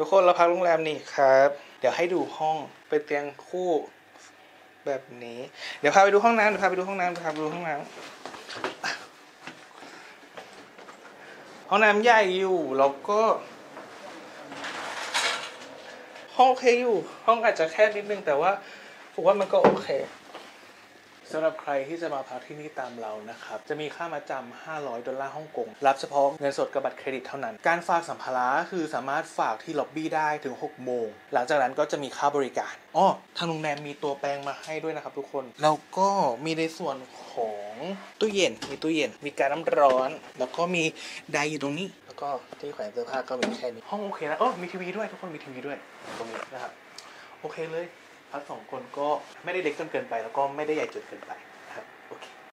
ทุกคนเราพักโรงแรมนี่ครับ เดี๋ยวให้ดูห้องเป็นเตียงคู่แบบนี้ เดี๋ยวพาไปดูห้องน้ำเดี๋ยวพาไปดูห้องน้ำเดี๋ยวพาไปดูห้องน้ำห้องน้ำใหญ่อยู่แล้วก็ ห้องโอเคอยู่ ห้องอาจจะแคบนิดนึงแต่ว่าผมว่ามันก็โอเค สำหรับใครที่จะมาพักที่นี่ตามเรานะครับ จะมีค่ามาจำ500 ดอลลาร์ฮ่องกง รับเฉพาะเงินสดกับบัตรเครดิตเท่านั้น การฝากสัมภาระคือสามารถฝากที่ล็อบบี้ได้ถึง 6 โมง หลังจากนั้นก็จะมีค่าบริการอ๋อทางโรงแรมมีตัวแปลงมาให้ด้วยนะครับทุกคน แล้วก็มีในส่วนของตู้เย็น มีตู้เย็น มีการน้ำร้อน แล้วก็มีไดร์อยู่ตรงนี้ แล้วก็ที่แขวนเสื้อผ้าก็มีแค่นี้ ห้องโอเคนะ เออมีทีวีด้วยทุกคนมีทีวีด้วยตรงนี้นะครับ โอเคเลย ทั้งสองคนก็ไม่ได้เล็กจนเกินไป แล้วก็ไม่ได้ใหญ่จนเกินไป